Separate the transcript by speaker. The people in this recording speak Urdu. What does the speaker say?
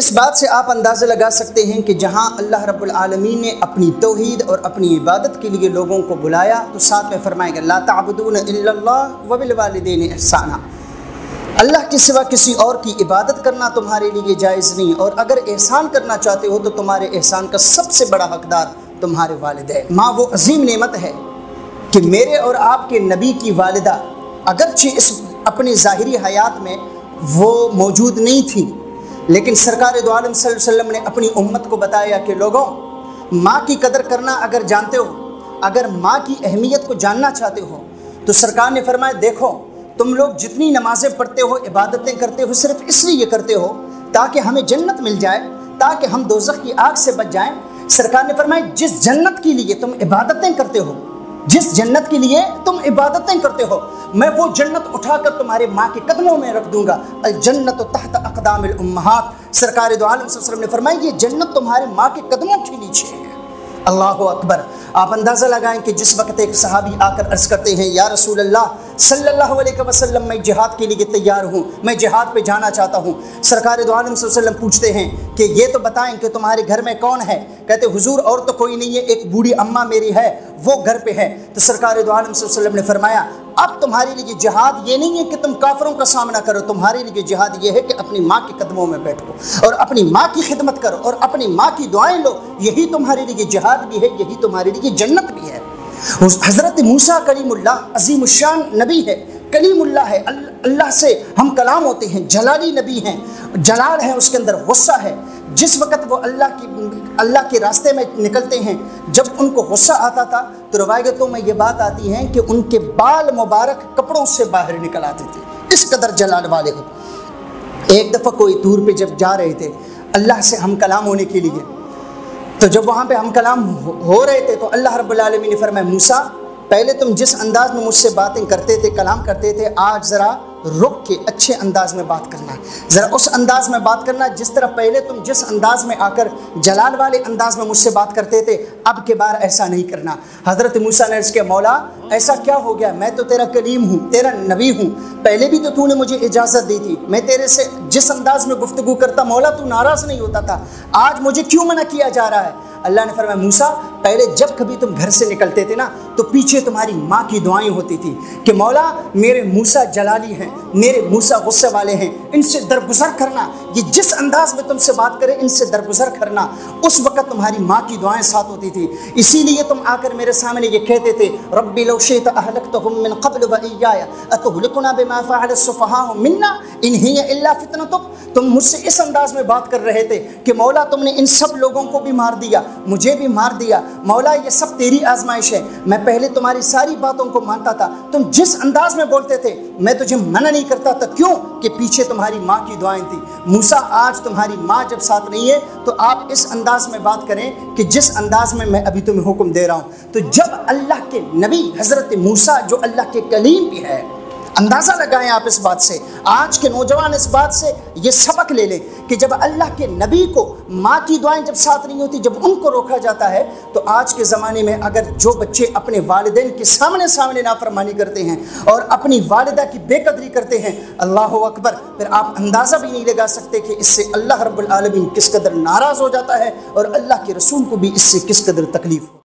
Speaker 1: اس بات سے آپ اندازہ لگا سکتے ہیں کہ جہاں اللہ رب العالمین نے اپنی توحید اور اپنی عبادت کے لیے لوگوں کو بلایا تو ساتھ میں فرمائے گا، لا تعبدون الا اللہ وبالوالدین احسانہ اللہ کے سوا کسی اور کی عبادت کرنا تمہارے لیے جائز نہیں، اور اگر احسان کرنا چاہتے ہو تو تمہارے احسان کا سب سے بڑا حقدار تمہارے والدین۔ ماں، وہ عظیم نعمت ہے کہ میرے اور آپ کے نبی کی والدہ اگرچہ اس اپنی ظاہری حیات میں وہ موجود نہیں تھیں لیکن سرکار دو عالم صلی اللہ علیہ وسلم نے اپنی امت کو بتایا کہ لوگوں، ماں کی قدر کرنا اگر جانتے ہو، اگر ماں کی اہمیت کو جاننا چاہتے ہو، تو سرکار نے فرمایا، دیکھو، تم لوگ جتنی نمازیں پڑھتے ہو، عبادتیں کرتے ہو، صرف اس لیے کرتے ہو تاکہ ہمیں جنت مل جائے، تاکہ ہم دوزخ کی آگ سے بچ جائیں۔ سرکار نے فرمایا، جس جنت کے لیے تم عبادتیں کرتے ہو جس جنت کے لیے تم عبادتیں کرتے ہو، میں وہ جنت اٹھا کر تمہارے ماں کے قدموں میں رکھ دوں گا۔ الجنت تحت اقدام الامہات۔ سرکار دو عالم صلی اللہ علیہ وسلم نے فرمایا، یہ جنت تمہارے ماں کے قدموں کے نیچے ہے۔ اللہ اکبر۔ آپ اندازہ لگائیں کہ جس وقت ایک صحابی آ کر عرض کرتے ہیں، یا رسول اللہ صلی اللہ علیہ وسلم، میں جہاد کے لیے تیار ہوں، میں جہاد پہ جانا چاہتا ہوں۔ سرکار دو عالم صلی اللہ علیہ وسلم پوچھتے ہیں کہ یہ تو بتائیں کہ تمہارے گھر میں کون ہے؟ کہتے حضور، اور تو کوئی نہیں ہے، ایک بوڑھی اماں میری ہے، وہ گھر پہ ہے۔ تو سرکار دو عالم صلی اللہ علیہ وسلم نے فرمایا، اب تمہارے لیے جہاد یہ نہیں ہے کہ تم کافروں کا سامنا کرو، تمہارے لیے جہاد یہ ہے کہ اپنی ماں کے قدموں میں بیٹھو اور اپنی ماں کی خدمت کرو اور اپنی ماں کی دعائیں لو۔ یہی تمہارے لیے جہاد بھی ہے، یہی تمہارے لیے جنت بھی ہے۔ حضرت موسیٰ کلیم اللہ عظیم الشان نبی ہے، کلیم اللہ ہے، اللہ سے ہم کلام ہوتے ہیں، جلالی نبی ہیں، جلال ہے اس کے اندر غصہ ہے۔ جس وقت وہ اللہ کی اللہ کے راستے میں نکلتے ہیں، جب ان کو غصہ آتا تھا، تو روایتوں میں یہ بات آتی ہے کہ ان کے بال مبارک کپڑوں سے باہر نکل آتے تھے۔ اس قدر جلال والے۔ ہو ایک دفعہ کوئی دور پہ جب جا رہے تھے، اللہ سے ہم کلام ہونے کے لیے تو جب وہاں پہ ہم کلام ہو رہے تھے تو اللہ رب العالمین نے فرمایا، موسیٰ، پہلے تم جس انداز میں مجھ سے باتیں کرتے تھے، کلام کرتے تھے، آج ذرا رک کے اچھے انداز میں بات کرنا۔ ذرا اس انداز میں بات کرنا جس طرح پہلے تم جس انداز میں آ کر جلال والے انداز میں مجھ سے بات کرتے تھے، اب کے بار ایسا نہیں کرنا۔ حضرت موسیٰ نے اس کے مولا، ایسا کیا ہو گیا؟ میں تو تیرا کلیم ہوں، تیرا نبی ہوں۔ پہلے بھی تو تو نے مجھے اجازت دی تھی۔ میں تیرے سے جس انداز میں گفتگو کرتا، مولا تو ناراض نہیں ہوتا تھا۔ آج مجھے کیوں منع کیا جا رہا ہے؟ اللہ نے فرمایا، موسیٰ پہلے جب کبھی تم گھر سے نکلتے تھے نا، تو پیچھے تمہاری ماں کی دعائیں ہوتی تھی کہ مولا، میرے موسیٰ جلالی ہیں، میرے موسیٰ غصے والے ہیں، ان سے درگزر کرنا، یہ جس انداز میں تم سے بات کریں ان سے درگزر کرنا، اس وقت تمہاری ماں کی دعائیں ساتھ ہوتی تھی اسی لیے تم آ کر میرے سامنے یہ کہتے تھے، ربی لو شیت اہلکتہم من قبل و اتہلکنا بما فعل الصفحاء منا انہی الا فتنتک۔ تم مجھ سے اس انداز میں بات کر رہے تھے کہ مولا، تم نے ان سب لوگوں کو بھی مار دیا، مجھے بھی مار دیا مولا، یہ سب تیری آزمائش ہے. میں پہلے تمہاری ساری باتوں کو مانتا تھا. تم جس انداز میں بولتے تھے، میں تجھے منع نہیں کرتا تھا. کیوں؟ کہ پیچھے تمہاری ماں کی دعائیں تھیں. موسیٰ آج تمہاری ماں جب ساتھ نہیں ہے، تو آپ اس انداز میں بات کریں کہ جس انداز میں میں ابھی تمہیں حکم دے رہا ہوں. تو جب اللہ کے نبی حضرت موسیٰ، جو اللہ کے کلیم بھی ہے، اندازہ لگائیں آپ اس بات سے. آج کے نوجوان اس بات سے یہ سبق لے لیں. کہ جب اللہ کے نبی کو ماں کی دعائیں جب ساتھ نہیں ہوتی، جب ان کو روکا جاتا ہے، تو آج کے زمانے میں اگر جو بچے اپنے والدین کے سامنے سامنے نافرمانی کرتے ہیں اور اپنی والدہ کی بے قدری کرتے ہیں، اللہ اکبر، پھر آپ اندازہ بھی نہیں لگا سکتے کہ اس سے اللہ رب العالمین کس قدر ناراض ہو جاتا ہے اور اللہ کے رسول کو بھی اس سے کس قدر تکلیف ہو۔